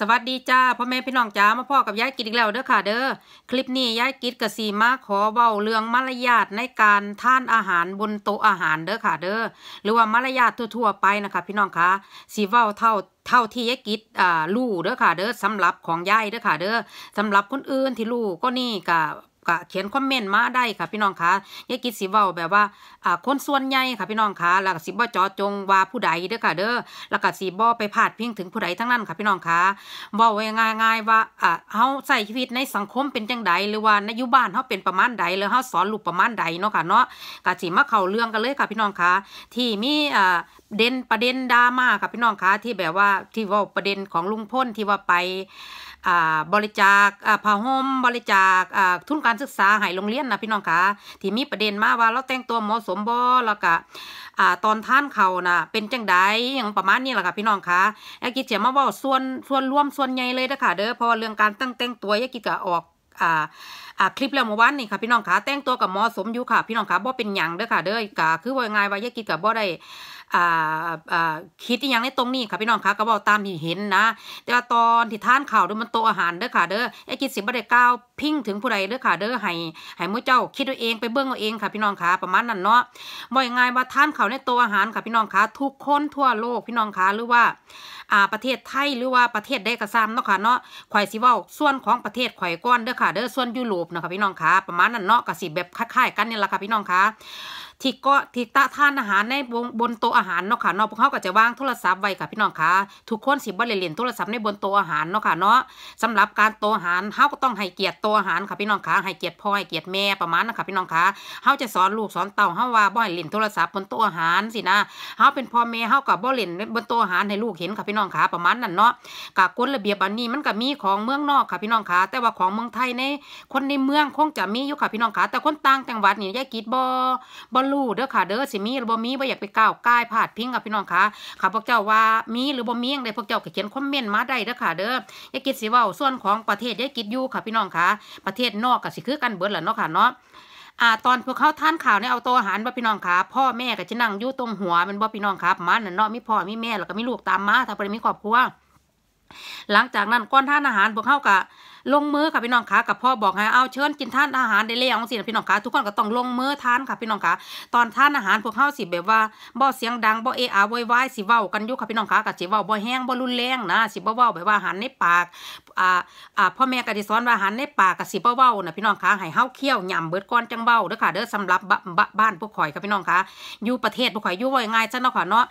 สวัสดีจ้าพ่อแม่พี่น้องจ้ามาพ่อกับยายกิดอีกแล้วเด้อค่ะ เด้อคลิปนี้ยายกิดกับสีมาขอเว้าเรื่องมารยาทในการทานอาหารบนโต๊ะอาหารเด้อค่ะ เด้อหรือว่ามารยาททั่วๆไปนะคะพี่น้องคะสีเว้าเท่าเท่าที่ยายกิดอ่าลู่เด้อค่ะ เด้อสำหรับของยายเด้อค่ะ เด้อสำหรับคนอื่นที่ลู่ก็นี่กับ ก็เขียนคอมเมนต์มาได้ค่ะพี่น้องคะยายกิดสิเว้าแบบว่าอ่าคนส่วนใหญ่ค่ะพี่น้องคะแล้วก็สิบ่จาะจงว่าผู้ใดเด้อค่ะเด้อแล้วก็สิบ่ไปพาดพิงถึงผู้ใดทั้งนั้นค่ะพี่น้องคะเว้าไว้ง่ายๆว่าอ่าเฮาใช้ชีวิตในสังคมเป็นจังใดหรือว่าในอยู่บ้านเฮาเป็นประมาณใดหรือเฮาสอนลูกประมาณใดเนาะค่ะเนาะก็สิมาเข้าเรื่องกันเลยค่ะพี่น้องคะที่มีอ่าเด่นประเด็นดราม่าค่ะพี่น้องคะที่แบบว่าที่ว้าประเด็นของลุงพลที่ว่าไป บริจาคผ้าห่มบริจาคทุนการศึกษาให้โรงเรียนนะพี่น้องคะที่มีประเด็นมาว่าเราแต่งตัวเหมาะสมบ่แล้วก็อ่าตอนท่านเขาน่ะเป็นจังใดอย่างประมาณนี้แหละค่ะพี่น้องคะยากิจะมาว่าส่วนส่วนรวมส่วนใหญ่เลยนะคะเด้อเพราะว่าเรื่องการตั้งแต่งตัวยากิก็ออกอ่าอ่าคลิปแล้วเมื่อวานนี่ค่ะพี่น้องคะแต่งตัวกับหมาะสมอยู่ค่ะ พี่น้องคะบ่เป็นหยังเด้อค่ะเด้อก็คือว่าง่ายว่ายากิก็บ่ได้ อ่าอ่าคิดอหยังในตรงนี้ค่ะพี่น้องคะก็บอกตามที่เห็นนะ แต่ว่าตอนที่ท่านข่าวด้วยมันโตอาหารเด้อค่ะเด้อไอ้กินสิบ่ได้ก้าวพิ้งถึงผู้ใดเด้อค่ะเด้อให้ให้มือเจ้าคิดเอาเองไปเบิ่งเอาเองค่ะพี่น้องคะประมาณนั้นเนาะบ่ง่ายว่าท่านข่าวในโตอาหารค่ะพี่น้องคะทุกคนทั่วโลกพี่น้องคะหรือว่าอ่าประเทศไทยหรือว่าประเทศใดก็ซ้ำเนาะค่ะเนาะข่อยสิเว้าส่วนของประเทศข่อยก่อนเด้อค่ะเด้อส่วนยุโรปเนาะค่ะพี่น้องคะประมาณนั้นเนาะก็สิแบบคล้ายๆกันนี่แหละค่ะพี่น้องคะ ที่ก็ที่ตะทานอาหารในบนบนโต๊ะอาหารเนาะค่ะเนาะพวกเขาก็จะวางโทรศัพท์ไว้ค่ะพี่น้องคะทุกคนสิบ่ได้เล่นโทรศัพท์ในบนโต๊ะอาหารเนาะค่ะเนาะสำหรับการโต๊ะอาหารเฮาก็ต้องให้เกียรติโต๊ะอาหารค่ะพี่น้องคะให้เกียรติพ่อให้เกียรติแม่ประมาณนั้นค่ะพี่น้องคะเฮาจะสอนลูกสอนเต่าเฮาว่าบ่ให้เล่นโทรศัพท์บนโต๊ะอาหารสินะเฮาเป็นพ่อแม่เฮาก็บ่เล่นบนโต๊ะอาหารให้ลูกเห็นค่ะพี่น้องคะประมาณนั้นเนาะกกฎระเบียบอันนี้มันก็มีของเมืองนอกค่ะพี่น้องคะแต่ว่าของเมืองไทยในคนในเมืองคงจะมีอยู่ค่ะพี่น้องคะแต่คนต่างจังหวัดนี่ยายกิดบ่บ่รู้เด้อค่ะเด้อสิมีหรือบ่มีบ่อยากไปก้าวก้ายพาดพิงกับพี่น้องคะค่ะพวกเจ้าว่ามีหรือบ่มีจั่งใดพวกเจ้าก็เขียนคอมเมนต์มาได้เด้อค่ะเด้อยายกิดสิเว้าส่วนของประเทศยายกิดอยู่ค่ะพี่น้องคะประเทศนอกก็สิคือกันเบิดแหละเนาะค่ะเนาะอ่าตอนพวกเขาท่านข่าวเนี่ยเอาโตัวอาหารบ่พี่น้องครับพ่อแม่ก็จะนั่งอยู่ตรงหัวมันบ่พี่น้องครับมันน่ะเนาะมีพ่อมีแม่แล้วก็มีลูกตามมาถ้าบ่ได้มีครอบครัวหลังจากนั้นก่อนท่านอาหารพวกเขาก็ลงมือค่ะพี่น้องคะกับพ่อบอกให้เอาเชิญกินท่านอาหารได้แล้วจังซี่นะพี่น้องคะทุกคนก็ต้องลงมือทานค่ะพี่น้องคะตอนทานอาหารพวกเขาสิแบบว่าบ่เสียงดังบ่เอะอะโวยวายสิเว้ากันอยู่ค่ะพี่น้องคะก็สิเว้าบ่แห้งบ่รุนแรงนะสิบ่เว้าแบบว่าอาหารในปากอ่าอ่าพ่อแม่ก็สิสอนว่าอาหารในปากก็สิบ่เว้านะพี่น้องคะให้เฮาเคี้ยวย่ำเบิดก่อนจังเว้าเด้อค่ะเด้อสำหรับบ้านบ้านพวกข่อยค่ะพี่น้องคะอยู่ประเทศพวกข่อยอยู่ว่าง่ายๆซะเนาะค่ะเนาะ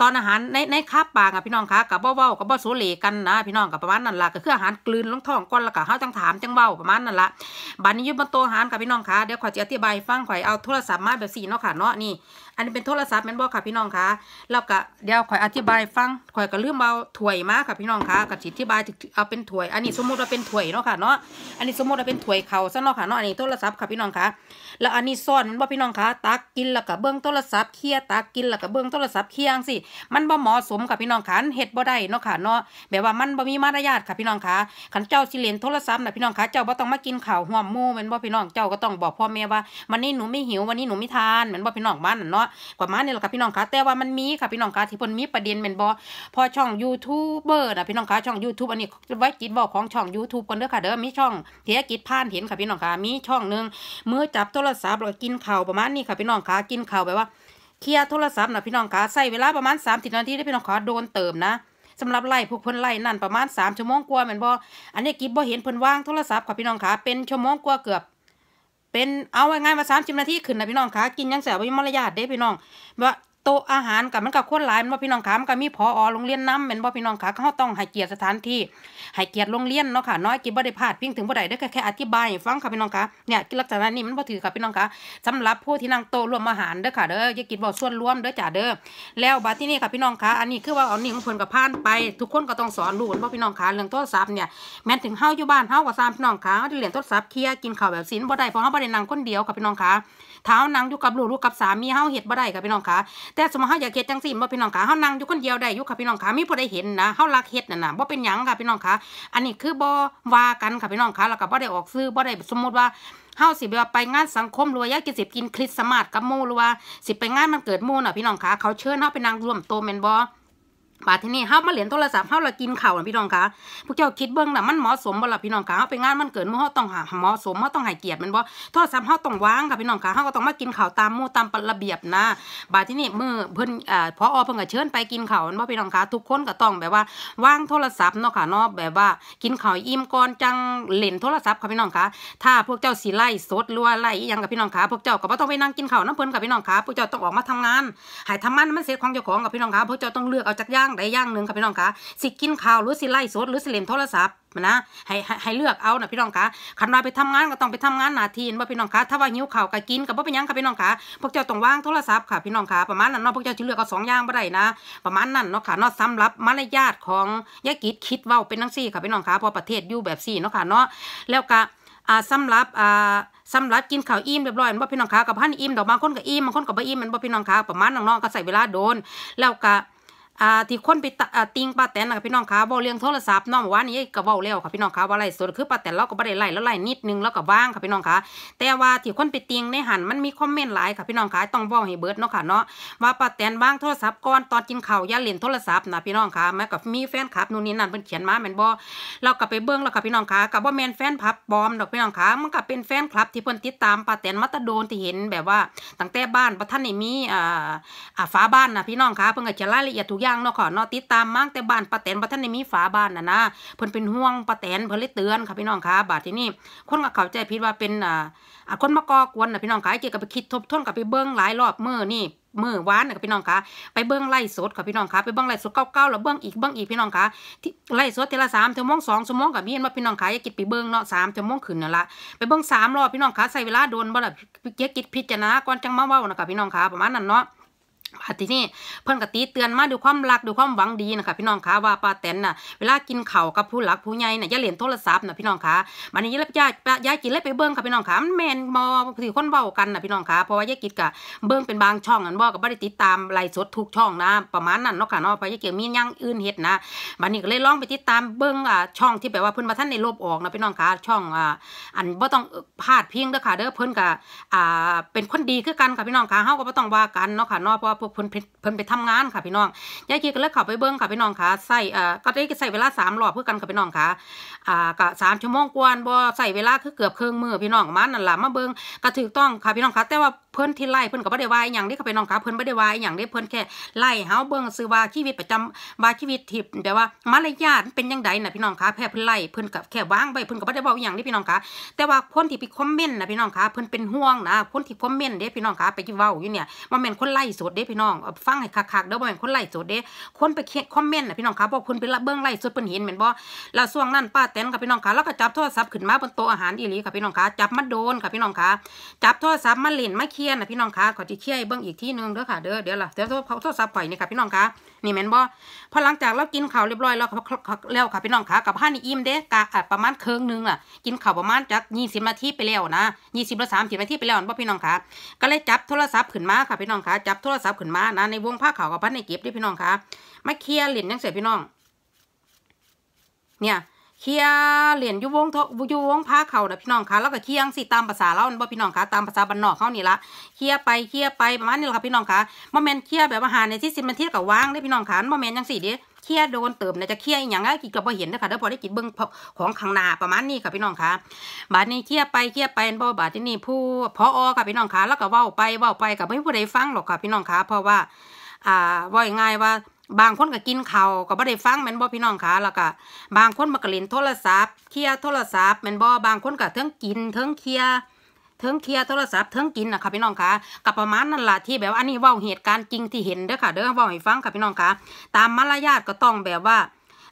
ตอนอาหารในในคาบปากอะพี่น้องคะกับบ่เว้ากับบ่โซเลกันนะพี่น้องกับประมาณนั้นละก็คืออาหารกลืนลงท้องก้อนละก็เฮาจังถามจังเว้าประมาณนั้นละบัดนี้อยู่บนโต๊ะอาหารกับพี่น้องคะเดี๋ยวขอจะอธิบายฟังข่อยเอาโทรศัพท์มาแบบสี่เนาะค่ะเนาะนี่ อันนี้เป็นโทรศัพท์แม่นบ่ค่ะพี่น้องคะแล้วก็เดี๋ยวข่อยอธิบายฟังข่อยก็ลืมเอาถ้วยมาค่ะพี่น้องคะก็สิอธิบายถึงเอาเป็นถ้วย อันนี้สมมติว่าเป็นถ้วยเนาะค่ะเนาะ อันนี้สมมติว่าเป็นถ้วยเขาซะเนาะค่ะเนาะ อันนี้โทรศัพท์ค่ะพี่น้องคะแล้วอันนี้ซ่อนมันบ่พี่น้องคะตักกินแล้วก็เบิ่งโทรศัพท์เคลียตักกินแล้วก็เบิ่งโทรศัพท์เคียงซี่มันบ่เหมาะสมค่ะพี่น้องคะเฮ็ดบ่ได้เนาะค่ะเนาะ แบบว่ามันบ่มีมารยาทค่ะพี่น้องคะคันเจ้าสิเลนโทรศัพท์นะพี่น้องคะเจ้าบ่ต้องมากินข้าวร่วมหมู่แม่นบ่พี่น้อง เจ้าก็ต้องบอกพ่อแม่ว่าวันนี้หนูไม่หิววันนี้หนูไม่ทานแม่นบ่พี่น้องมันเนาะกว่ามาเนี่ยแหละค่ะพี่น้องคะแต่ว่ามันมีค่ะพี่น้องคะที่พนมีประเด็นเป็นบ่พอช่องยูทูบเบอร์นะพี่น้องคะช่อง YouTube อันนี้ไว้กิดบอกของช่อง YouTube กันเด้อค่ะเด้อมีช่องเทียกิจผ่านเห็นค่ะพี่น้องคะมีช่องหนึ่งมือจับโทรศัพท์แล้วกินข้าวประมาณนี้ค่ะพี่น้องคะกินข้าวแบบว่าเคลียร์โทรศัพท์นะพี่น้องคะใช้เวลาประมาณ30นาทีได้พี่น้องคะโดนเติมนะสำหรับไล่พวกเพิ่นไล่นั่นประมาณ3ชั่วโมงกว่าแม่นบ่อันนี้กิบบ่เห็นเพิ่นว่างโทรศัพท์ค่ะพี่น้องคะเป็นชั่วโมงกว่าเกือบ เป็นเอาไว้ง่ายมาสามสิบนาทีขึ้นนะพี่น้องคะกินยังแสบวิมารยาทเด้พี่น้องว่า โต๊ะอาหารกับมันกับคนหลายมันบ่พี่น้องคะมันก็มีพอโรงเรียนนำแม่นบ่พี่น้องคะเขาต้องให้เกียรติสถานที่ให้เกียรติโรงเรียนเนาะค่ะน้อยกินบ่ได้พลาดพิงถึงบ่ได้ได้แค่แค่อธิบายฟังค่ะพี่น้องคะเนี่ยลักษณะนี้มันบ่ถือค่ะพี่น้องคะสำหรับผู้ที่นั่งโต๊ะร่วมอาหารเด้อค่ะเด้ออย่ากินบ่ส่วนรวมเด้อจ้าเด้อแล้วบัดที่นี่ค่ะพี่น้องคะอันนี้คือว่าเอานี่ของเพิ่นก็ผ่านไป ทุกคนก็ต้องสอนลูกบ่พี่น้องคะเรื่องโทรศัพท์เนี่ยแม้นถึงเฮาอยู่บ้านเฮาก็ตามพี่น้องคะเฮาได้เรียนโทรศัพท์เคลียร์กินข้าวแบบศีลบ่ได้เพราะเฮาบ่ได้นั่งคนเดียวค่ะพี่น้องคะเท้านั่งอยู่กับลูกลูกกับสามีเฮาเฮ็ดบ่ได้ค่ะพี่น้องคะแต่สมมติเฮาอยากเฮ็ดจังซี่บ่พี่น้องคะเฮานั่งอยู่คนเดียวได้อยู่ค่ะพี่น้องคะมีผู้ใดเห็นนะเฮารักเฮ็ดนั่นน่ะบ่เป็นหยังค่ะพี่น้องคะอันนี้คือบ่ว่ากันค่ะพี่น้องคะแล้วก็บ่ได้ออกซื้อบ่ได้สมมุติว่าเฮาสิแบบว่าไปงานสังคมหรือว่าอยากจะสิกินคริสต์มาสกับหมู่หรือว่าสิไปงานมันเกิดหมู่น่ะพี่น้องคะเขาเชิญเฮาไปนั่งร่วมโตแม่นบ่ บาทีนี้เฮามาเล่นโทรศัพท์เฮาละกินข้าวน่ะพี่น้องคะพวกเจ้าคิดเบิ่งน่ะมันเหมาะสมบ่ล่ะพี่น้องคะเฮาไปงานมันเกิดมื้อเฮาต้องหาเหมาะสมเฮาต้องให้เกียรติมันบ่โทรศัพท์เฮาต้องวางค่ะพี่น้องคะเฮาก็ต้องมากินข้าวตามหมู่ตามระเบียบนะบาดทีนี้มื้อเพิ่นอ่าพอเพิ่นก็เชิญไปกินข้าวม่นบ่พี่น้องคะทุกคนก็ต้องแบบว่าวางโทรศัพท์เนาะค่ะเนาะแบบว่ากินข้าวอิ่มก่อนจังเล่นโทรศัพท์ค่ะพี่น้องคะถ้าพวกเจ้าสิไล่สดรือว่าไล่อีหยังกับพี่น้องคะพวกเจ้าก็บ่ต้องไปนั่งกินข้าวนํเพิ่นค่ะพี่น้องคะพวกเจ้าต้องออกมาทำงานให้ทำมันมันเสร็จของเจ้าของกับพี่น้องคะพวกเจ้าต้องเลือกเอาจักอย่างใดอย่างหนึ่งค่ะพี่น้องคะสิกินข้าวหรือสิไล่สดหรือสิเล่นโทรศัพท์นะให้ให้เลือกเอานะพี่น้องคะคันว่าไปทำงานก็ต้องไปทำงานนาที่ว่าพี่น้องคะถ้าว่าหิวข้าวก็กินก็บ่เป็นยังค่ะพี่น้องคะพวกเจ้าต้องว่างโทรศัพท์ค่ะพี่น้องคะประมาณนั้นเนาะพวกเจ้าจะเลือกเอาสองอย่างบ่ได้นะ ประมาณนั้นเนาะค่ะเนาะสำหรับมารยาทของยากิจคิดเว้าเป็นจังซี่ค่ะพี่น้องคะพราะประเทศอยู่แบบซี่เนาะค่ะเนาะแล้วก็อ่าสำหรับอ่าสำหรับกินข้าวอิ่มเรียบร้อยแม่นบ่พี่น้องคะกับพันอิ่มดอกบางคนก็อิ่มบางคนก็บ่อิ่มมันบ่พี่น้องคะประมาณนั้นเนาะก็ใส่เวลาโดนแล้วก็ อ่าที่คนไปติงป้าแตนนะพี่น้องคะเว้าเรื่องโทรศัพท์นาะเมื่อวานนี้ก็เว้าแล้วค่ะพี่น้องคะว่าไล่สดคือป้าแตนเราก็บ่ได้ไล่แล้วไล่นิดนึงแล้วก็ว่างค่ะพี่น้องคะแต่ว่าที่คนไปติงในหันมันมีคอมเมนต์หลายค่ะพี่น้องคะต้องเว้าให้เบิดเนาะค่ะเนาะว่าป้าแตนวางโทรศัพท์ก่อนตอนกินข้าวย่าเล่นโทรศัพท์นะพี่น้องคะแม้กับมีแฟนคลับนู่นนี่นั่นเพิ่นเขียนมาแม่นบ่เราก็ไปเบิ่งแล้วค่ะพี่น้องคะก็บ่แมนแฟนคลับปลอมดอกพี่น้องคะมันก็เป็นแฟนคลับที่เพิ่นติดตามป้าแตนมาตะโดนที่เห็นแบบว่าตั้งแต่บ้านบ่ทันได้มีอ่าอ่าฝาบ้านนะพี่น้องคะเพิ่นก็เขียนรายละเอียดทุกอย่างเนาะค่ะเนาะติดตามมาตั้งแต่บ้านป้าแตนบ่ทันได้มีฝาบ้านน่ะนะเพิ่นเป็นห่วงป้าแตนเพิ่นเลยเตือนค่ะพี่น้องค่ะบาดที่นี้คนก็เข้าใจผิดว่าเป็นอ่าคนมาก่อกวนน่ะพี่น้องค่ะเกี่ยวกับไปคิดทบทวนกับไปเบิ่งหลายรอบเมื้อนี่มือวานน่ะค่ะพี่น้องคะไปเบิ่งไล่สดค่ะพี่น้องคะไปเบิ่งไล่สดเก่าๆแล้วเบิ่งอีกเบิ่งอีกพี่น้องคะที่ไล่สดเทละ3ชั่วโมง2ชั่วโมงก็มีเห็นว่าพี่น้องคะย่ากิดไปเบิ่งเนาะ3ชั่วโมงขึ้นนั่นละไปเบิ่ง3รอบพี่น้องคะใช้เวลาโดนบ่ละยากิดพิจารณาก่อนจังมาเว้านะคะพี่น้องคะประมาณนั้นเนาะ ค่ะทีนี้เพิ่นก็ตีเตือนมาด้วยความรักด้วยความหวังดีนะคะพี่น้องคะว่าป้าแตนน่ะเวลากินข้ากับผู้หลักผู้ใหญ่น่ะอย่าเล่นโทรศัพท์น่ะพี่น้องคะบัดนี้ยายยายายกินเลยไปเบิ่งค่ะพี่น้องคะมันแมนบ่ที่คนเว้ากันน่ะพี่น้องคะเพราะว่ายายกินก็เบิ่งเป็นบางช่องอันบ่ก็บ่ได้ติดตามไลฟ์สดทุกช่องนะประมาณนั้นเนาะค่ะเนาะเพราะยายกินมีหยังอื่นเฮ็ดนะบัดนี้ก็เลยลองไปติดตามเบิ่งอ่าช่องที่แบบว่าเพิ่นบ่ทันได้ลบออกนะพี่น้องคะช่องอ่าอันบ่ต้องพลาดพิงเด้อค่ะเด้อเพิ่นก็อ่าเป็นคนดีคือกันค่ะพี่น้องคะเฮาก็บ่ต้องว่ากันเนาะค่ะเนาะเพราะเพิ่นเพิ่นไปทำงานค่ะพี่น้องยายกีก็เลยเข้าไปเบิ้งค่ะพี่น้องค่ะใส่อ่อก็ได้ใส่เวลาสามรอบเพื่อกันค่ะพี่น้องค่ะอ่าก็สามชั่วโมงกว่าบ่ใส่เวลาคือเกือบครึ่งมือพี่น้องมันนั่นล่ะมาเบิ้งก็ถูกต้องค่ะพี่น้องค่ะแต่ว่าเพิ่นที่ไล่เพิ่นก็บ่ได้ว่าอย่างนี้ค่ะพี่น้องค่ะเพิ่นบ่ได้ว่าอย่างนี้เพิ่นแค่ไล่เฮาเบิ่งซื่อว่าชีวิตประจำว่าชีวิตทิพย์แต่ว่ามารยาทเป็นจังไดน่ะพี่น้องค่ะแค่เพิ่นไล่เพิ่นก็แค่วางไว้เพิ่นก็บ่ได้เว้าอย่างนี้พี่น้องค่ะแต่ว่าคนที่ไปคอมเมนต์น่ะพี่น้องค่ะเพิ่นเป็นห่วงนะคนที่คอมเมนต์เด้พี่น้องค่ะไปที่เว้าอยู่เนี่ยบ่แม่นคนไล่สดเด้พี่น้องฟังให้คักๆเด้อบ่แม่นคนไล่สดเด้คนไปคอมเมนต์นะพี่น้องคะเพราะเพิ่นไปเบิ่งไล่สดเพิ่นเห็นแม่นบ่แล้วช่วงนั้นป้าแตนค่ะพี่น้องคะแล้วก็จับโทรศัพท์ขึ้นมาบนโต๊ะอาหารอีหลีค่ะพี่น้องคะจับมาโดนค่ะพี่น้องคะจับโทรศัพท์มาเล่นมาเคลียร์นะพี่น้องคะขอสิเคลียร์ให้เบิ่งอีกที่นึงเด้อค่ะเด้อเดี๋ยวล่ะเดี๋ยวโทรศัพท์ข่อยนี่ค่ะพี่น้องคะนี่แม่นบ่พอหลังจากเรากินข้าวเรียบร้อยแล้วแล้วค่ะพี่น้องคะกับห้านี่อิ่มเด้กะประมาณครึ่งนึงอะกินข้าวประมาณจัก20นาทีไปแล้วนะ20หรือ30นาทีไปแล้วบ่พี่น้องคะก็เลยจับโทรศัพท์ขึ้นมาค่ะพี่น้องคะจับโทรศัพท์ขึ้นมานะในวงผ้าขาวกับพันในเก็บด้พี่น้องคะมาเคลียร์เหรียญยังเสียพี่น้อง เนี่ยเคลียร์เหรียญอยู่วงอยู่วงผ้าเขานะพี่น้องคะแล้วก็เคลียงสิตามภาษาเราบ่พี่น้องคะตามภาษาบ้านนอกเขานี่ละเคลียร์ไปเคลียร์ไปประมาณนี้แหละค่ะพี่น้องคะบ่แม่นเคลียร์แบบว่าหาในที่สิบนาทีกับว่างได้พี่น้องคะบ่แม่นยังสี่เด้ เคลียร์โดนเติมเนี่ยจะเคลียร์อีหยังไงกินก็บ่เห็นเด้อค่ะเด้อพอได้กินเบิ่งของข้างหน้าประมาณนี้ค่ะพี่น้องคะบาดนี้เคลียร์ไปเคลียร์ไปบ่บาดที่นี่ผู้พออค่ะพี่น้องคะแล้วก็เว้าไปเว้าไปก็บ่มีผู้ใดฟังหรอกค่ะพี่น้องคะเพราะว่าอ่าว่าง่ายว่าบางคนก็กินข้าวก็บ่ได้ฟังแม่นบ่พี่น้องคะแล้วก็บางคนมันก็เล่นโทรศัพท์เคลียร์โทรศัพท์แม่นบ่บางคนก็เทิงกินเทิงเคลียร์ เทิงเคลียร์โทรศัพท์เทิงกินนะคะพี่น้องคะกับประมาณนั่นแหละที่แบบอันนี้ว่าเหตุการณ์จริงที่เห็นเด้อค่ะเด้อว่าให้ฟังค่ะพี่น้องคะตามมารยาทก็ต้องแบบว่า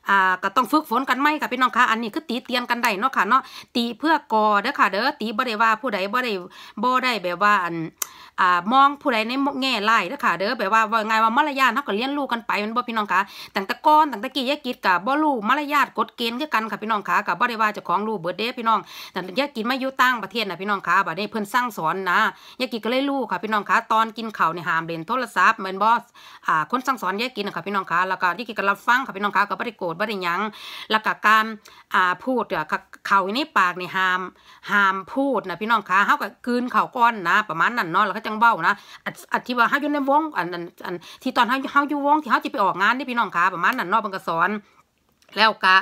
อ่าก็ต้องฝึกฝนกันไหมค่ะพี่น้องคะอันนี้คือตีเตียนกันได้เนาะค่ะเนาะตีเพื่อกอเด้อค่ะเด้อตีบ่ได้ว่าผู้ใดบ่ได้บ่ได้แบบว่าอันอ่ามองผู้ใดในแง่ร้ายเด้อค่ะเด้อแบบว่าว่าไงว่ามารยาทเฮาก็เรียนรู้กันไปมันบ่พี่น้องคะตั้งแต่ก่อนตั้งแต่กี้ยายกิดก็บ่รู้มารยาทกฎเกณฑ์คือกันค่ะพี่น้องคะก็บ่ได้ว่าเจ้าของรู้เบิดเด้พี่น้องแต่ยายกิดมาอยู่ต่างประเทศนะพี่น้องคะบัดนี้เพิ่นสั่งสอนนะยายกิดก็เลยรู้ค่ะพี่น้องคะตอนกินข้าวนี่ห้ามเล่นโทรศัพท์แม่นบ่อ่าคนสั่งสอนยายกิดนะค่ะพี่น้องคะแล้วก็ยายกิดก็รับฟังค่ะพี่น้องคะก็บ่ได้โกรธบ่ได้หยังแล้วก็การอ่าพูดอะเข้าในปากนี่ห้ามหามพูดนะพี่น้องคะเฮาก็กลืนเข้าก่อนนะ ประมาณนั้นเนาะแล้วก็จังเบ้านะอัดที่ว่าเฮาอยู่ในวงอันอันที่ตอนเฮาเฮาอยู่วงที่เฮาจะไปออกงานนี่พี่น้องคะประมาณนั้นนอกเพิ่นก็สอนแล้วก็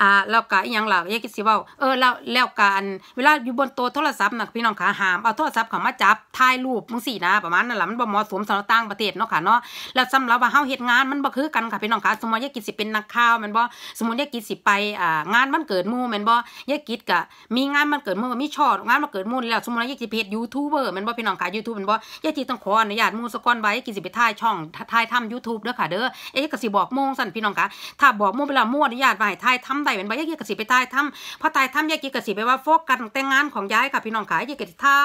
อ่าแล้วก็อีหยังล่ะยายคิสิเว้าเออแล้วแล้วก็อันเวลาอยู่บนโต๊ะโทรศัพท์น่ะพี่น้องค่ะห้ามเอาโทรศัพท์เข้ามาจับถ่ายรูปจังซี่นะประมาณนั้นล่ะมันบ่เหมาะสมสำหรับต่างประเทศเนาะค่ะเนาะแล้วสำหรับว่าเฮาเฮ็ดงานมันบ่คือกันค่ะพี่น้องค่ะสมมุติยายกิจสิเป็นนักข่าวแม่นบ่สมมุติยายกิจสิไปอ่างานวันเกิดหมู่แม่นบ่ยายกิจก็มีงานวันเกิดหมู่ก็มีช่อตงานวันเกิดหมู่แล้วสมมุติยายกิจสิเฮ็ดยูทูบเบอร์แม่นบ่พี่น้องค่ะ YouTube แม่นบ่ยายกิจต้องขออนุญาตหมู่ซะก่อนไว้ยายกิจสิไปถ่ายช่องถ่ายทำ YouTube เด้อค่ะเด้อเอ๊ะก็สิบอกหมู่ซั่นพี่น้องค่ะถ้าบอกหมู่เวลาหมู่อนุญาตว่าให้ถ่ายทำได้แม่นบ่ยายกิจก็สิไปถ่ายทำพอตายทำยายกิจก็สิไปว่าโฟกัสแต่งงานของยายค่ะพี่น้องขายายกก็สิถ่า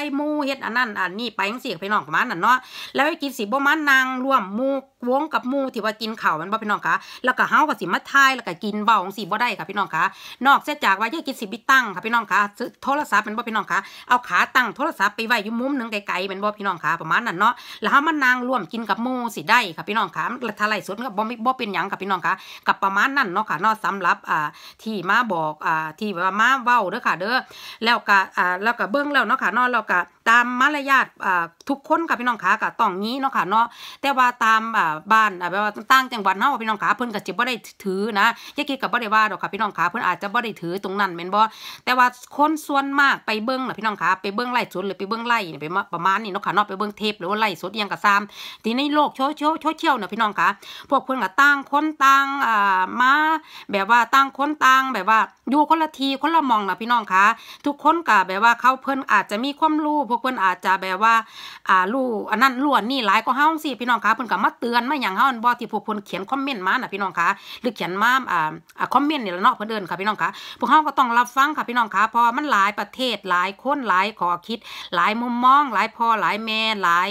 ยหมู่เฮ็ดอันนั้นอันนี้ไปยังเสียกพี่น้องประมาณนั้นเนาะแล้วยายกิจสิบ่มานั่งร่วมหมู่ วงกับมูที่ว่ากินข้าวม่นบ่พี่น้องคะแล้วก็เฮาก็สิมาถ่ายแล้วก็กินเว้าจังซี่บ่ได้ค่ะพี่น้องคะนอกเสียจากว่ายายกิจสิไปตั้งค่ะพี่น้องคะซื้อโทรศัพท์แม่นบ่พี่น้องคะเอาขาตั้งโทรศัพท์ไปไว้อยู่มุมหนึ่งไกลๆแม่นบ่พี่น้องคะประมาณนั้นเนาะแล้วเฮามานั่งร่วมกินกับมูสิได้ค่ะพี่น้องคะแล้วถ้าไลฟ์สดก็บ่บ่เป็นหยังค่ะพี่น้องคะกับประมาณนั้นเนาะค่ะเนาะสำหรับอ่าที่มาบอกอ่าที่ว่ามาเว้าเด้อค่ะเด้อแล้วก็อ่าแล้วก็เบิ่งแล้วเนาะค่ะเนาะแล้วก็ตามมารยาทอ่าทุกคนค่ะพี่น้องคะก็ต้องงี้เนาะค่ะเนาะแต่ว่าตามอ่าบ้านแบบว่าต่างจังหวัดเฮาพี่น้องค่ะเพิ่นก็สิบ่ได้ถือนะยายกิจก็บ่ได้ว่าดอกค่ะพี่น้องค่ะเพิ่นอาจจะบ่ได้ถือตรงนั้นแม่นบ่แต่ว่าคนส่วนมากไปเบิ่งน่ะพี่น้องค่ะไปเบิ่งไลฟ์สดหรือไปเบิ่งไลฟ์นี่ไปประมาณนี้เนาะค่ะเนาะไปเบิ่งเทปหรือว่าไลฟ์สดยังก็ตามที่ในโลก social social น่ะพี่น้องค่ะพวกเพิ่นก็ต่างคนต่างอ่ามาแบบว่าต่างคนต่างแบบว่าอยู่คนละทีคนละมองน่ะพี่น้องค่ะทุกคนก็แบบว่าเขาเพิ่นอาจจะมีความรู้พวกเพิ่นอาจจะแบบว่าอ่ารู้อันนั้นรู้อันนี้หลายกว่าเฮาสิพี่น้องคะเพิ่นก็มาเตือนมาอย่างเฮานบ่ที่พวกเพิ่นเขียนคอมเมนต์มาน่ะพี่น้องคะหรือเขียนมาอ่าอ่าคอมเมนต์นี่ละเนาะเพิ่นเอิ้นค่ะพี่น้องคะพวกเฮาก็ต้องรับฟังค่ะพี่น้องคะเพราะมันหลายประเทศหลายคนหลายขอคิด หลายมุมมอง หลายพ่อหลายแม่หลาย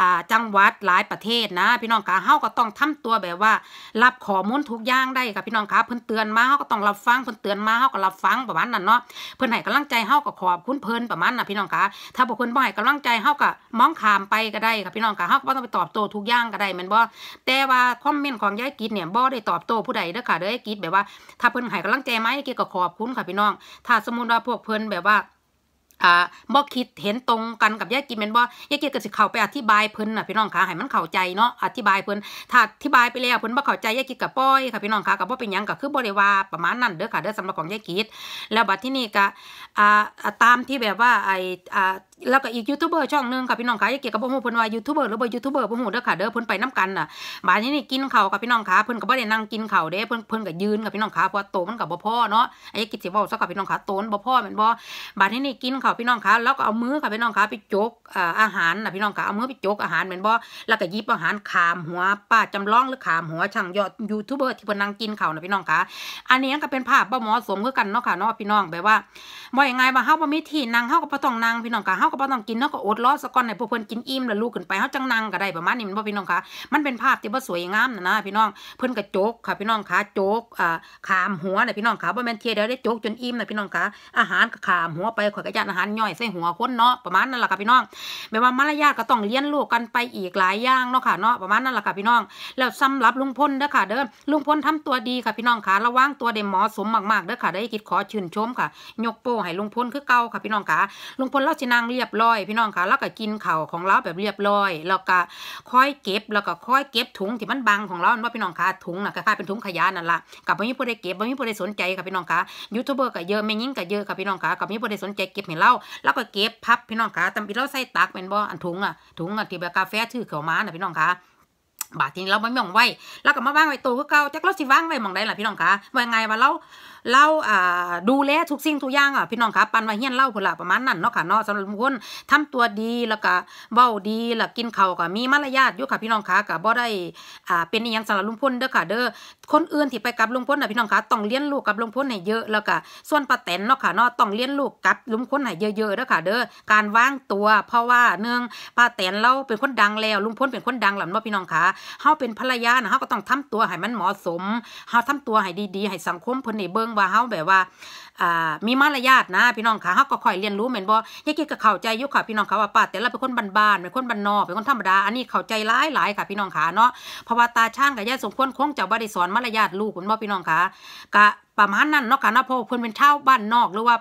อ่าจังหวัดหลายประเทศนะ พี่น้องคะเฮาก็ต้องทำตัวแบบว่า รับข้อมูลทุกอย่างได้ค่ะพี่น้องคะเพิ่นเตือนมาเฮาก็ต้องรับฟังเพิ่นเตือนมาเฮาก็รับฟังประมาณนั้นเนาะเพิ่นให้กำลังใจเฮาก็ขอบคุณเพิ่นประมาณน่ะพี่น้องคะถ้าบ่เพิ่นบ่ให้กำลังใจเฮาก็มองข้ามไปก็ได้ค่ะพี่น้องคะเฮาก็บ่ต้องไปตอบโต้ทุกอย่างก็ได้แม่นบ่แต่ว่าคอมเมนต์ของยายกิจเนี่ยบ่ได้ตอบโต้ผู้ใดเด้อค่ะเด้อยายกิจแบบว่า ถ้าเพิ่นให้กำลังใจมายายกิจก็ขอบคุณค่ะพี่น้อง ถ้าสมมุติว่าพวกเพิ่นแบบว่า อ่าบ่คิดเห็นตรงกันกับยายกินแม่นบ่ยายกินก็สิเข้าไปอธิบายเพิ่นน่ะพี่น้องคะให้มันเข้าใจเนาะอธิบายเพิ่นถ้าอธิบายไปแล้วเพิ่นบ่เข้าใจยายกิดก็ปล่อยค่ะพี่น้องคะก็บ่เป็นหยังก็คือบ่ได้ว่าประมาณนั้นเด้อค่ะเด้อสำหรับของยายกิดแล้วบัดที่นี่ก็อ่าตามที่แบบว่าไอ้อ่าแล้วก็อีกยูทูบเบอร์ช่องนึงค่ะพี่น้องคะยายกิดก็บ่ฮู้เพิ่นว่ายูทูบเบอร์หรือบ่ยูทูบเบอร์บ่ฮู้เด้อค่ะเด้อเพิ่นไปนำกันน่ะบัดนี้นี่กินข้าวกับพี่น้องคะเพิ่นก็บ่ได้นั่งกินข้าวเด้เพิ่นเพิ่นก็ยืนกับพี่น้องคะเพราะโตมันก็บ่พอเนาะยายกิดสิเว้าซะกับพี่น้องคะโตมันบ่พอแม่นบ่บาดที่นี่กินขาพี่น้องคะแล้วก็เอามือค่ะพี่น้องคะไปจกอาอาหารนะพี่น้องคะเอามือไปจกอาหารเหมือนบ่แล้วก็หยิบอาหารข้ามหัวป้าจำลองหรือข้ามหัวช่างยอดยูทูบเบอร์ที่พนนั่งกินข้าวนะพี่น้องคะอันนี้ก็เป็นภาพบ่เหมาะสมคือกันเนาะค่ะเนาะพี่น้องแบบว่าบ่ยังไงว่าเฮาบ่มีที่นั่งเฮาก็บ่ต้องนั่งพี่น้องคะเฮาก็บ่ต้องกินเฮาก็อดรอสักก่อนให้พวกเพิ่นกินอิ่มแล้วลุกขึ้นไปเฮาจังนั่งก็ได้ประมาณนี้มันบ่พี่น้องคะมันเป็นภาพที่บ่สวยงามนะนะพี่น้องเพิ่นก็จกค่ะพี่น้องคะจกอ่าข้ามหัวนะพี่น้องคะบ่แม่นเทียเดียวได้จกจนอิ่มนะพี่น้องคะอาหารก็ข้ามหัวไปข่อยก็ย่านอาหารย่อยใส่หัวคนเนาะประมาณนั้นแหละค่ะพี่น้องแม่ว่ามารยาทก็ต้องเรียนรู้กันไปอีกหลายอย่างเนาะค่ะเนาะประมาณนั้นแหละค่ะพี่น้อง แล้วสำหรับลุงพลเด้อค่ะเด้อลุงพลทำตัวดีค่ะพี่น้องค่ะระวังตัวได้เหมาะสมมากๆเด้อค่ะได้คิดขอชื่นชมค่ะ ยกโป้ให้ลุงพลคือเก่าค่ะพี่น้องค่ะลุงพลเราสินางเรียบร้อย พี่น้องค่ะแล้วก็กินข้าของเราแบบเรียบร้อย แล้วก็ค่อยเก็บแล้วก็ค่อยเก็บถุงที่มันบังของเราว่าพี่น้องค่ะถุงน่ะคล้ายๆเป็นถุงขยะนั่นล่ะกับบ่มีผู้ใดเก็บบ่มีผู้ใดสนใจค่ะพี่น้องค่ะยูทูบเบอร์ก็เยอะแม่ยิ่งก็เยอะค่ะพี่น้องค่ะกับมีผู้ใดสนใจเก็บให้เราแล้วก็เก็บพับพี่น้องคะตำอีเราใส่ตักเป็นบ่อันถุงอะถุงอะที่แบบกาแฟชื่อเข้าม้าน่ะพี่น้องคะบาททีนี้เราไม่มองไว้เราก็มาว่างไว้ตัวก็เก่าจักเราสิว่างไว้หมองได้ล่ะพี่น้องคะว่าไงว่าเรา เราอ่าดูแลทุกสิ่งทุกอย่างอะพี่น้องคะปันว่าเฮียนเล่าพุ่นละประมาณนั้นเนาะค่ะเนาะสำหรับลุงพลทำตัวดีแล้วก็เว้าดีแล้วกินเขาก็มีมารยาทอยู่ค่ะพี่น้องคะก็บ่ได้อ่าเป็นอีหยังสำหรับลุงพลเด้อค่ะเด้อคนอื่นที่ไปกับลุงพลน่ะพี่น้องคะต้องเรียนรู้กับลุงพลให้เยอะแล้วก็ส่วนป้าแตนเนาะค่ะเนาะต้องเรียนรู้กับลุงพลให้เยอะๆเด้อค่ะเด้อการวางตัวเพราะว่าเนื่องป้าแตนเราเป็นคนดังแล้วลุงพลเป็นคนดังแล้วเนาะพี่น้องคะเฮาเป็นภรรยานะเฮาก็ต้องทำตัวให้มันเหมาะสมเฮาทำตัวให้ดีๆให้สังคมเพิ่นได้เบิ่งว่าเฮาแบบว่าอ่ามีมารยาทนะ พี่น้องค่ะเฮาก็ค่อยเรียนรู้แม่นบ่ยายกิดก็เข้าใจอยู่ค่ะพี่น้องค่ะว่าป้าแต่เราเป็นคนบ้านๆเป็นคนบ้านนอกเป็นคนธรรมดาอันนี้เข้าใจหลายๆค่ะพี่น้องค่ะเนาะเพราะว่าตาช่างกับยายสมควรคงจะบ่ได้สอนมารยาทลูกคุณบ่พี่น้องค่ะก็ประมาณนั้นเนาะค่ะเนาะเพราะว่าเพิ่นเป็นชาวบ้านนอกหรือว่า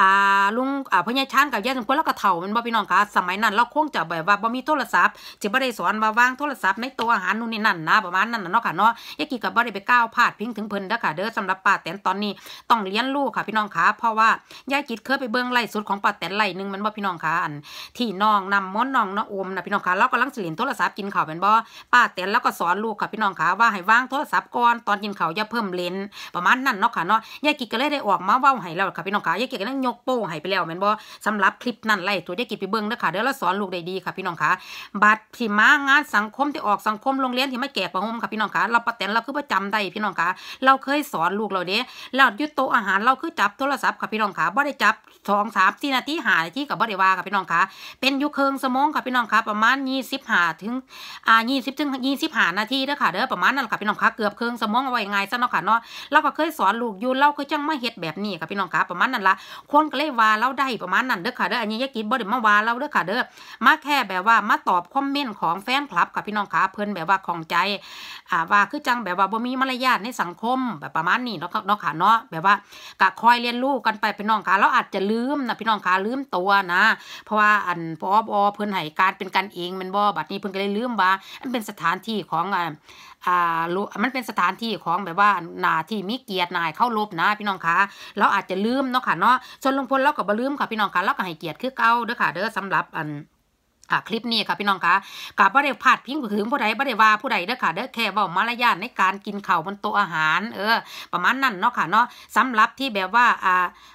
อ่าลุงอ่าพ่อใหญ่ชานกับยายสมควรแล้วก็เฒ่ามันบ่พี่น้องคะสมัยนั้นเราคงจะแบบว่าบ่มีโทรศัพท์จะบ่ได้สอนว่าวางโทรศัพท์ในต๊ะอาหารนู่นนี่นั่นนะประมาณนั้นน่ะเนาะค่ะเนาะยายกีก็บ่ได้ไปก้าวพาดพิงถึงเพิ่นเด้อค่ะเด้อสำหรับป้าแตนตอนนี้ต้องเรียนรู้ค่ะพี่น้องคะเพราะว่ายายกิดเคยไปเบิ่งไล่สุดของป้าแตนไล่หนึงมันบ่พี่น้องคะอันที่น้องนำมนต์น้องน้องอมนะพี่น้องคะเรากำลังสิเล่นโทรศัพท์กินข้าวแม่นบ่ป้าแตนแล้วก็สอนลูกค่ะพี่น้องคะว่าให้วางโทรศัพท์ก่อนตอนกินข้าวอย่าเพิ่มเลนประมาณนั้นเนาะค่ะเนาะยายกิดก็เลยได้ออกมาเว้าให้แล้วค่ะพี่น้องคะยายกิดก็นั่งยกโป้ให้ไปแล้วแม่นบ่สำหรับคลิปนั้นไล่ตัวยายกิดไปเบิ่งเด้อค่ะเด้อแล้วสอนลูกได้ดีค่ะพี่น้องคะบัตรที่มางานสังคมที่ออกสังคมโรงเรียนที่ไม่แก่ประหมค่ะพี่น้องคะเราป้าแตนเราคือประจำได้พี่น้องคะเราเคยสอนลูกเราเด้แล้วอยุดโต๊ะอาหารเราคือจับโทรศัพท์ค่ะพี่น้องคะบ่ได้จับสองสามสี่นาทีหานาทีกับบ่ได้ว่าค่ะพี่น้องคะเป็นยุคเคิ่งชั่วโมงค่ะพี่น้องคะประมาณยี่สิบห้าถึงอ่ายี่สิบถึงยี่สิบห้านาทีเด้อค่ะเด้อประมาณนั้นค่ะพี่น้องคะเกือบเคิ่งชั่วโมงเอาไว้ไงซะเนาะค่ะเนาะเราก็เคยสอนลูกอยู่เราก็จังมาเฮ็ดแบบนี้ค่ะพี่น้องคะประมาณนั้นละคนก็เลยว่าเราได้ประมาณนั้นเด้อค่ะเด้ออันนี้ยายกิดบ่ได้มาว่าเราเด้อค่ะเด้อมาแค่แบบว่ามาตอบคอมเมนต์ของแฟนคลับค่ะพี่น้องคะเพิ่นแบบว่าของใจอ่าว่าคือจังแบบว่าบ่มีมารยาทในสังคมแบบประมาณนี้เนาะเนาะค่ะเนาะแบบว่ากะคอยเรียนรู้กันไปพี่น้องคะเราอาจจะลืมนะพี่น้องคะลืมตัวนะ เพราะว่าอันพอบอเพิ่นให้การเป็นกันเองมันบ่บัดนี้เพิ่นก็เลยลืมว่ามันเป็นสถานที่ของอ่า อ่ามันเป็นสถานที่ของแบบว่านาที่มีเกียรตินายเข้ารบนะพี่น้องคะเราอาจจะลืมเนาะค่ะเนาะส่วนลุงพลเราก็บ่ลืมค่ะพี่น้องคะเราก็ให้เกียรติคือเก่าเด้อค่ะเด้อสำหรับอัน อ่าคลิปนี้ค่ะพี่น้องคะกับบ่ได้พาดพิงถึงผู้ใดบ่ได้ว่าผู้ใดเด้อค่ะเด้อแค่เว้ามารยาทในการกินข้าวบนโต๊ะอาหาร เออ ประมาณนั้นเนาะค่ะเนาะสำหรับที่แบบว่าอ่า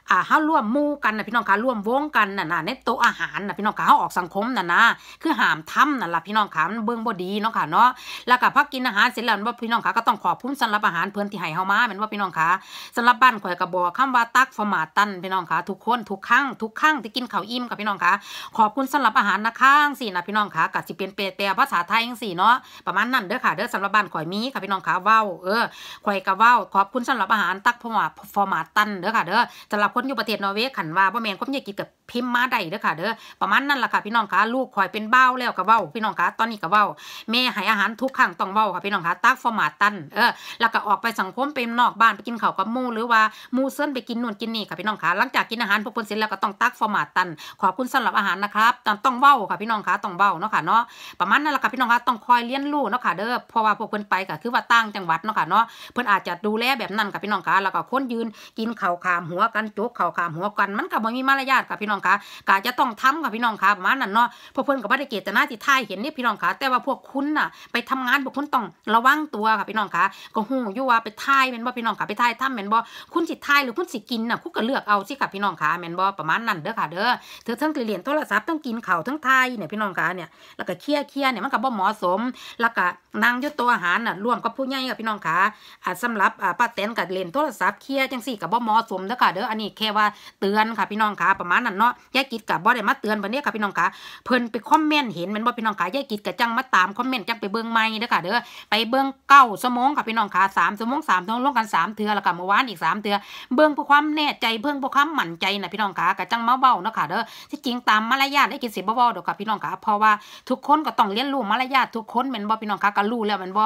อ่าเฮาร่วมมู่กันนะพี่น้องคะร่วมวงกันน่ะนะในโต๊ะอาหารน่ะพี่น้องคะเฮาออกสังคมน่ะนะคือห้ามทำนั่นล่ะพี่น้องคะมันเบิ่งบ่ดีเนาะค่ะเนาะแล้วก็พอกินอาหารเสร็จแล้วว่าพี่น้องคะก็ต้องขอบคุณสำหรับอาหารเพิ่นที่ให้เฮามาแม่นว่าพี่น้องคะสำหรับบ้านข่อยก็บอกคำว่าตักฟอร์มาตันพี่น้องคะทุกคนทุกครั้งทุกครั้งที่กินข้าวอิ่มกับพี่น้องคะขอบคุณสำหรับอาหารนะข้างสินะพี่น้องคะก็สิเป็นเปแต่ภาษาไทยจังซี่เนาะประมาณนั้นเด้อค่ะเด้อสำหรับบ้านข่อยมีค่ะพี่น้องคะว้าวเออข่อยก็เว้าขอบคุณสำหรับอาหาร takk for ma for maten เด้อค่ะเด้อสำหรับคนอยู่ประเทศนอร์เวย์ขันว่าบ่แม่นคนอยากกินกับพิมพ์มาได้เด้อค่ะเด้อประมาณนั้นล่ะค่ะพี่น้องคะลูกข่อยเป็นเบ้าแล้วก็เว้าพี่น้องคะตอนนี้ก็เว้าแม่ให้อาหารทุกครั้งต้องเว้าค่ะพี่น้องคะ takk for maten เออแล้วก็ออกไปสังคมไปนอกบ้านไปกินข้าวกับมูหรือว่ามูเซิ้นไปกินนู่นกินนี่ค่ะพี่น้องคะหลังจากกินอาหารพวกเพิ่นเสร็จแล้วก็ต้อง takk for maten ขอบคุณสำหรับอาหารนะครับต้องเว้าค่ะพี่น้องคะต้องเว้าเนาะค่ะเนาะประมาณนั้นละค่ะพี่น้องคะต้องคอยเลี้ยงลูกเนาะค่ะเด้อเพราะว่าพวกเพิ่นไปก็คือว่าต่างจังหวัดเนาะค่ะเนาะเพิ่นอาจจะดูแลแบบนั้นค่ะพี่น้องคะแล้วก็คนยืนกินข้าวขามหัวกันโจกข้าวขามหัวกันมันก็บ่มีมารยาทค่ะพี่น้องคะก็จะต้องทำค่ะพี่น้องคะประมาณนั้นเนาะพวกเพิ่นก็บ่ได้เจตนาที่ทายเห็นนี่พี่น้องคะแต่ว่าพวกคุณน่ะไปทำงานพวกคุณต้องระวังตัวค่ะพี่น้องคะก็ฮู้อยู่ว่าไปทายแม่นบ่พี่น้องคะไปทายทำแม่นบ่คุณสิทายหรือคุณสิกินน่ะคุณก็เลือกเอาสิค่ะพี่น้องคะแม่นบ่ประมาณนั้นเด้อค่ะเด้อเธอทั้งเรียนโทรศัพท์ทั้งกินข้าวทั้งทายเนี่ยพี่น้องคะเนี่ยแล้วก็เคลียร์เคลียเนี่ยมันก็บ่เหมาะสม แล้วก็นั่งยู่โต๊ะอาหารน่ะร่วมกับผู้ใหญ่กับพี่น้องคะอ่าสำหรับอ่าป้าแตนก็เล่นโทรศัพท์เคลียร์จังซี่ก็บ่เหมาะสมเด้อค่ะเด้ออันนี้แค่ว่าเตือนค่ะพี่น้องคะประมาณนั้นเนาะยายกิดก็บ่ได้มาเตือนบัดนี้ค่ะพี่น้องคะเพิ่นไปคอมเมนต์เห็นม่นบ่พี่น้องคะยายกิดก็จังมาตามคอมเมนต์จังไปเบิ่งใหม่เด้อค่ะเด้อไปเบิ่งเก้าชั่วโมงค่ะพี่น้องคะสามชั่วโมงสามชั่วมงลงกันสามเทื่อแล้วก็เมื่อวานอีกสามเทื่อเบิ่งเพื่อความแน่ใจเบิ่งเพื่อความมั่นใจนะพี่น้องคะก็จังมาเว้าเนาะค่ะเด้อที่จริงตามมารยาทได้กินสิบ่เว้าดอกค่ะพี่น้องคะเพราะว่าทุกคนก็ต้องเรียนรู้มารยาททุกคนเหมือนบ่พี่น้องคะก็รู้แล้วแม่นบ่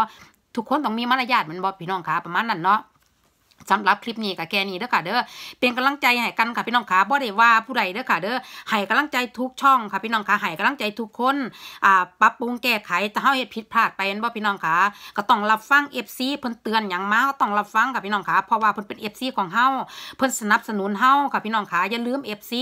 ทุกคนต้องมีมารยาทเหมือนบ่พี่น้องคะประมาณนั้นเนาะ สำหรับคลิปนี้ก็แค่นี้เด้อค่ะเด้อเป็นกำลังใจให้กันค่ะพี่น้องค่ะบ่ได้ว่าผู้ใดเด้อค่ะเด้อให้กำลังใจทุกช่องค่ะพี่น้องค่ะให้กำลังใจทุกคนอ่าปรับปรุงแก้ไขแต่เฮาเฮ็ดผิดพลาดไปนบ่พี่น้องค่ะก็ต้องรับฟัง FC เพิ่นเตือนหยังมาก็ต้องรับฟังค่ะพี่น้องค่ะเพราะว่าเพิ่นเป็น FC ของเฮาเพิ่นสนับสนุนเฮาค่ะพี่น้องค่ะอย่าลืม FC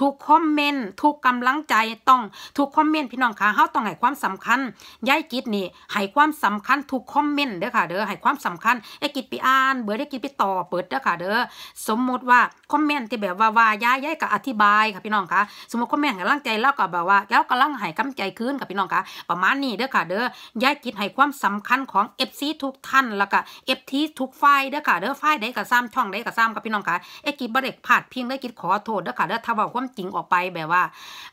ทุกคอมเมนต์ทุกกำลังใจต้องทุกคอมเมนต์พี่น้องค่ะเฮาต้องให้ความสำคัญยายกิจนี่ให้ความสำคัญทุกคอมเมนต์เด้อค่ะเด้อให้ความสำคัญไอ้กิจไปอ่านเบื่อได้กิจไปต่อเปิดเด้อค่ะเด้อสมมติว่าคอมเมนต์ที่แบบว่าว่าย้ายย้ายกับอธิบายค่ะพี่น้องคะสมมติคอมเมนต์ให้กำลังใจแล้วก็แบบว่าแล้วกำลังให้กำลังใจคืนค่ะพี่น้องคะประมาณนี้เด้อค่ะเด้อย้ายคิดให้ความสำคัญของ FC ทุกท่านแล้วก็ FT ทุกฝ่ายเด้อค่ะเด้อฝ่ายใดก็ซ้ำช่องใดก็ซ้ำค่ะพี่น้องคะเอ้กิจบ่ได้พลาดพียงได้กิจขอโทษเด้อค่ะเด้อถ้าเว้าความจริงออกไปแบบว่า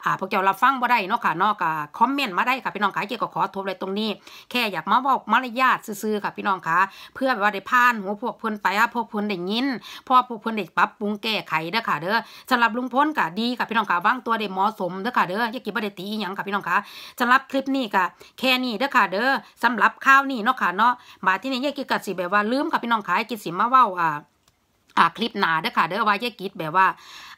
อ่าพวกเจ้ารับฟังบ่ได้เนาะค่ะเนาะก็คอมเมนต์มาได้ค่ะพี่น้องคะเกี่ยวกับขอโทษอะไรตรงนี้ แค่อยากมาบอกมารยาทซื่อๆค่ะพี่น้องคะเพื่อแบบว่าได้ผ่านหัวพวกเพิ่นไปอะพวกเพิ่นได้ยินเพราะว่าพวกเพิ่นได้ปรับปรุงแก้ไขเด้อค่ะเด้อสำหรับลุงพลก็ดีค่ะพี่น้องค่ะวางตัวได้เหมาะสมเด้อค่ะเด้ออย่ากินบ่ได้ตีอีหยังค่ะพี่น้องค่ะสำหรับคลิปนี้ก็แค่นี้เด้อค่ะเด้อสำหรับข้าวนี้เนาะค่ะเนาะมาที่นี่ยายกินก็สิแบบว่าลืมค่ะพี่น้องค่ะกินสิมาเว้าอ่า อ่าคลิปหนาเด้อค่ะเด้อว่ายายกิดแบบว่า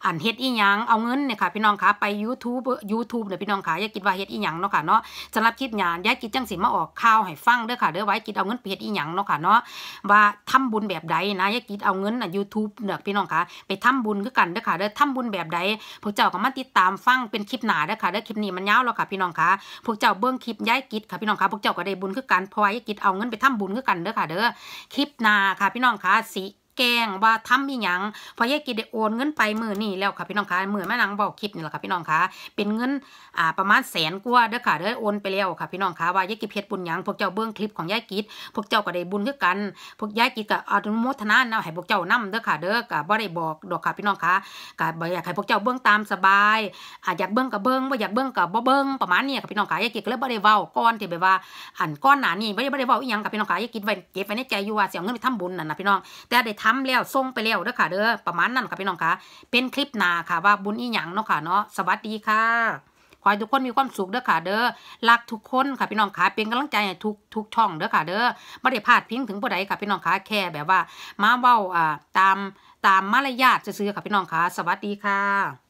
อันเฮ็ดอีหยังเอาเงินเนี่ยค่ะพี่น้องคะไป YouTube YouTube เด้อพี่น้องคะยายกิดว่าเฮ็ดอีหยังเนาะค่ะเนาะสำหรับคลิปหยานยายกิดจังสิมาออกข่าวให้ฟังเด้อค่ะเด้อว่ายกิดเอาเงินไปเฮ็ดอีหยังเนาะค่ะเนาะว่าทำบุญแบบใดนะยายกิดเอาเงินน่ะ YouTube เด้อพี่น้องคะไปทำบุญคือกันเด้อค่ะเด้อทำบุญแบบใดพวกเจ้าก็มาติดตามฟังเป็นคลิปหนาเด้อค่ะเด้อคลิปนี้มันยาวแล้วค่ะพี่น้องคะพวกเจ้าเบิ่งคลิปยายกิดค่ะพี่น้องคะพวกเจ้าก็ได้บุญคือกันเพราะว่ายายกิดเอาเงินไปทำบุญคือกันเด้อค่ะเด้อคลิปหนาค่ะพี่น้องคะสิ แกงว่าทำอีหยังพอยายกิดได้โอนเงินไปมือนี่แล้วค่ะพี่น้องคะมือแม่นางบอกคลิปนี่แหละค่ะพี่น้องคะเป็นเงินอ่าประมาณแสนกว่าเด้อค่ะเด้อโอนไปแล้วค่ะพี่น้องคะว่ายายกิดเพชรบุญหยังพวกเจ้าเบื้องคลิปของยายกิดพวกเจ้าก็ได้บุญคือกัน พวกยายกิดก็อนุโมทนาเนาะให้พวกเจ้านํเด้อค่ะเด้อก็บ่ได้บอกดอกค่ะพี่น้องคะก็บ่อยากให้พวกเจ้าเบื้องตามสบายอ่าอยากเบื้องก็เบื้องบ่อยากเบื้องก็บ่เบื้องประมาณนี้ค่ะพี่น้องคะยายกิดก็เลยบ่ได้เว้าก่อนที่แบบว่าอันก้อนหนานี่บ่ได้บ่ได้เว้าอีหยังค่ะพี่น้องคะยายกิดไว้เก็บไว้ในใจอยู่ว่าสิเอาเงินไปทำบุญนั่นนะพี่น้องแต่ได้ทำแล้วส่งไปแล้วเด้อค่ะ เด้อประมาณนั้นค่ะพี่น้องคะเป็นคลิปหนาค่ะว่าบุญอีหยังเนาะค่ะเนาะสวัสดีค่ะขอให้ทุกคนมีความสุขเด้อค่ะ เด้อรักทุกคนค่ะพี่น้องคะเป็นกำลังใจให้ทุกทุกช่องเด้อค่ะ เด้อไม่ได้พลาดพิงถึงผู้ใดค่ะพี่น้องคะแค่แบบว่า มาเว้าอ่าตามตามมารยาทซื่อๆค่ะพี่น้องคะสวัสดีค่ะ